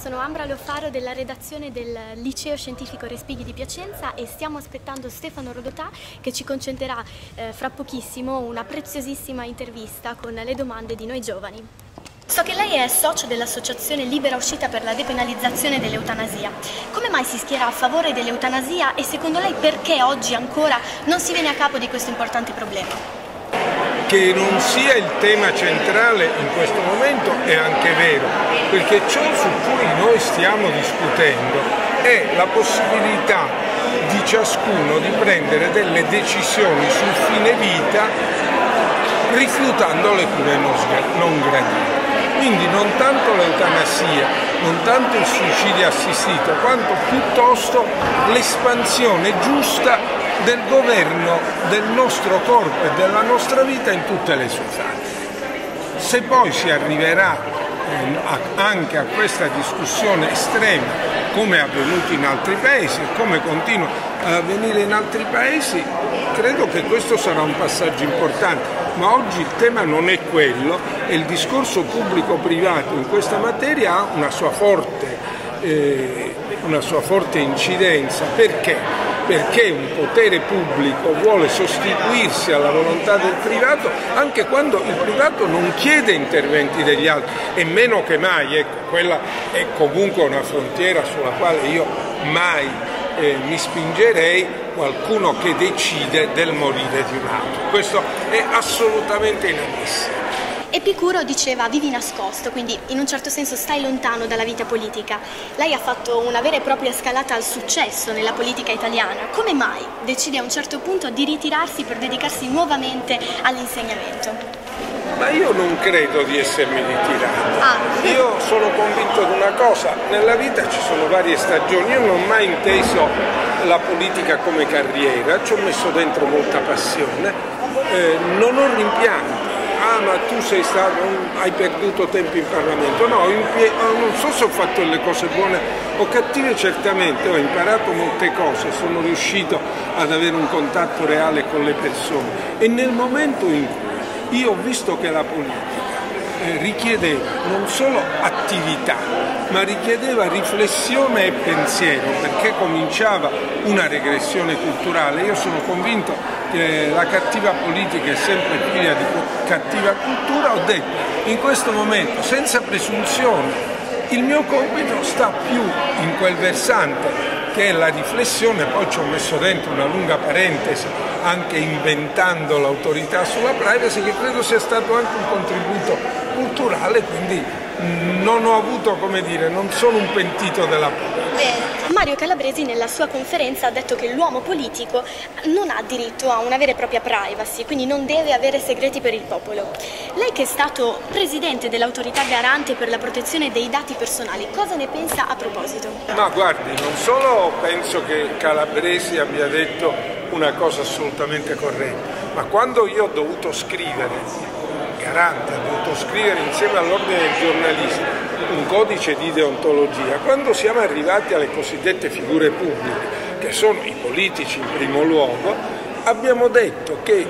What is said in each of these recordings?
sono Ambra Lofaro della redazione del Liceo Scientifico Respighi di Piacenza e stiamo aspettando Stefano Rodotà che ci concederà eh, fra pochissimo una preziosissima intervista con le domande di noi giovani. So che lei è socio dell'associazione Libera Uscita per la depenalizzazione dell'eutanasia. Come mai si schiera a favore dell'eutanasia e secondo lei perché oggi ancora non si viene a capo di questo importante problema? Che non sia il tema centrale in questo momento è anche vero, perché ciò su cui noi stiamo discutendo è la possibilità di ciascuno di prendere delle decisioni sul fine vita rifiutando le cure non gradite. Quindi non tanto l'eutanasia, non tanto il suicidio assistito, quanto piuttosto l'espansione giusta del governo del nostro corpo e della nostra vita in tutte le sue fasi. Se poi si arriverà eh, anche a questa discussione estrema come è avvenuto in altri paesi e come continua ad avvenire in altri paesi, credo che questo sarà un passaggio importante, ma oggi il tema non è quello e il discorso pubblico-privato in questa materia ha una sua forte, eh, una sua forte incidenza. Perché? Perché un potere pubblico vuole sostituirsi alla volontà del privato anche quando il privato non chiede interventi degli altri e meno che mai, ecco, quella è comunque una frontiera sulla quale io mai eh, mi spingerei qualcuno che decide del morire di un altro. Questo è assolutamente inammissibile. Epicuro diceva vivi nascosto, quindi in un certo senso stai lontano dalla vita politica. Lei ha fatto una vera e propria scalata al successo nella politica italiana. Come mai decide a un certo punto di ritirarsi per dedicarsi nuovamente all'insegnamento? Ma io non credo di essermi ritirato. Ah. Io sono convinto di una cosa, nella vita ci sono varie stagioni, io non ho mai inteso la politica come carriera, ci ho messo dentro molta passione, eh, non ho rimpianti ah ma tu sei stato, hai perduto tempo in Parlamento, no, non so se ho fatto le cose buone o cattive, certamente ho imparato molte cose, sono riuscito ad avere un contatto reale con le persone e nel momento in cui io ho visto che la politica eh, richiedeva non solo attività, ma richiedeva riflessione e pensiero, perché cominciava una regressione culturale. Io sono convinto che la cattiva politica è sempre figlia di cattiva cultura, ho detto in questo momento, senza presunzione, il mio compito sta più in quel versante che è la riflessione, poi ci ho messo dentro una lunga parentesi anche inventando l'autorità sulla privacy che credo sia stato anche un contributo culturale, quindi non ho avuto, come dire, non sono un pentito della politica. Mario Calabresi nella sua conferenza ha detto che l'uomo politico non ha diritto a una vera e propria privacy, quindi non deve avere segreti per il popolo. Lei che è stato presidente dell'autorità garante per la protezione dei dati personali, cosa ne pensa a proposito? Ma guardi, non solo penso che Calabresi abbia detto una cosa assolutamente corretta, ma quando io ho dovuto scrivere Garante ha dovuto scrivere insieme all'ordine dei giornalisti un codice di deontologia, quando siamo arrivati alle cosiddette figure pubbliche, che sono i politici in primo luogo, abbiamo detto che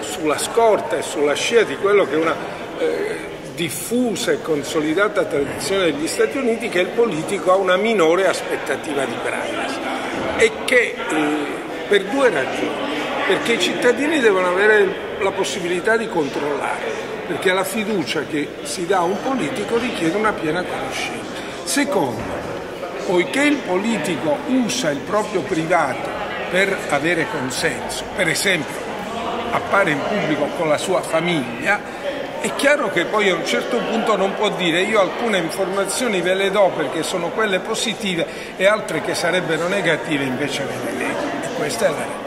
sulla scorta e sulla scia di quello che è una eh, diffusa e consolidata tradizione degli Stati Uniti, che il politico ha una minore aspettativa di privacy. E che eh, per due ragioni perché i cittadini devono avere la possibilità di controllare, perché la fiducia che si dà a un politico richiede una piena conoscenza. Secondo, poiché il politico usa il proprio privato per avere consenso, per esempio appare in pubblico con la sua famiglia, è chiaro che poi a un certo punto non può dire io alcune informazioni ve le do perché sono quelle positive e altre che sarebbero negative invece ve le leggo. E questa è la ragione.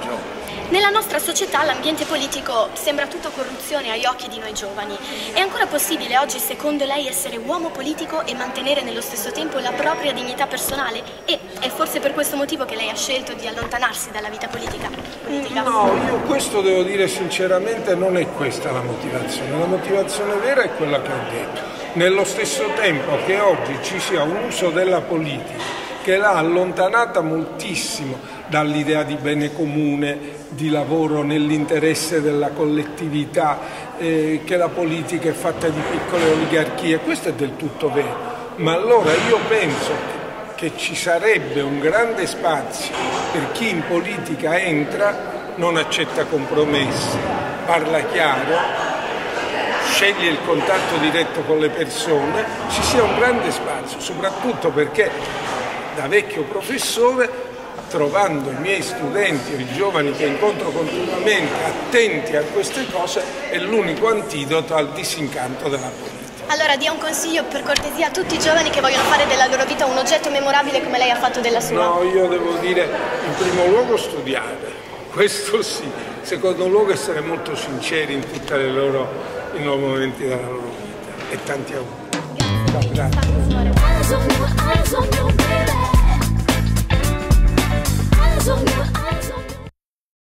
Nella nostra società l'ambiente politico sembra tutto corruzione agli occhi di noi giovani. È ancora possibile oggi, secondo lei, essere uomo politico e mantenere nello stesso tempo la propria dignità personale? E è forse per questo motivo che lei ha scelto di allontanarsi dalla vita politica? No, io questo devo dire sinceramente non è questa la motivazione. La motivazione vera è quella che ho detto. Nello stesso tempo che oggi ci sia un uso della politica che l'ha allontanata moltissimo dall'idea di bene comune, di lavoro nell'interesse della collettività, eh, che la politica è fatta di piccole oligarchie, questo è del tutto vero. ma allora io penso che ci sarebbe un grande spazio per chi in politica entra, non accetta compromessi, parla chiaro, sceglie il contatto diretto con le persone, ci sia un grande spazio, soprattutto perché da vecchio professore trovando i miei studenti o i giovani che incontro continuamente attenti a queste cose è l'unico antidoto al disincanto della politica. Allora dia un consiglio per cortesia a tutti i giovani che vogliono fare della loro vita un oggetto memorabile come lei ha fatto della sua. No, io devo dire in primo luogo studiare, questo sì. In secondo luogo essere molto sinceri in tutti i loro momenti della loro vita. E tanti auguri. Grazie. Grazie. So now I